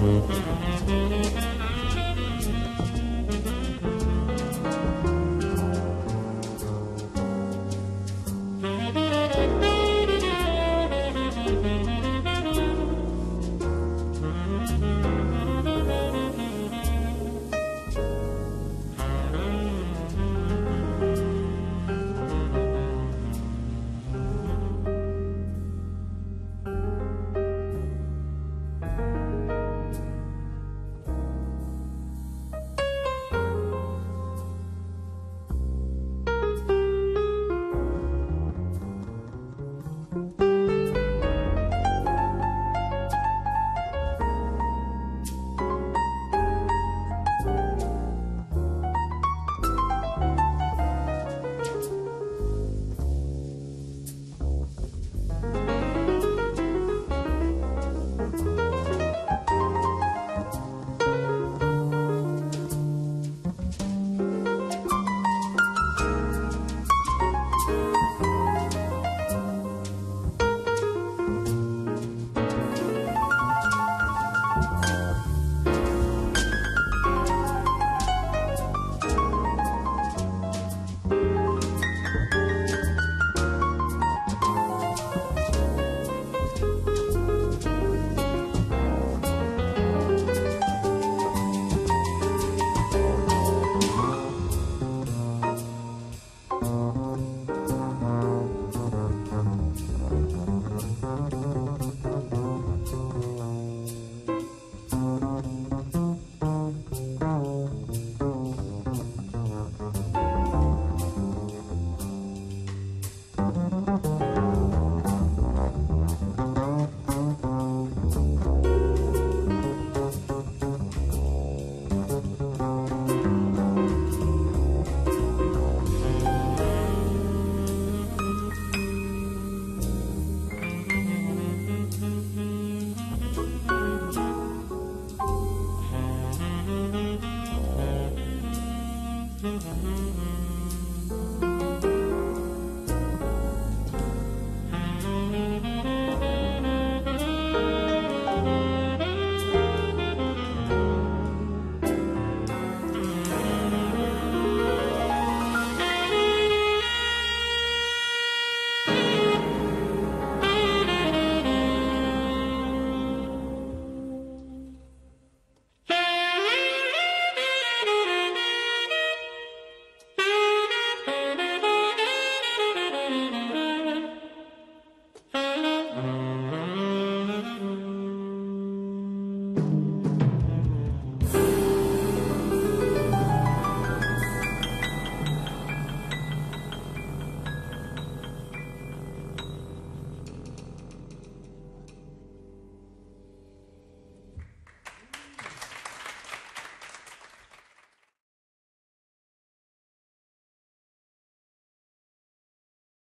Mm-hmm.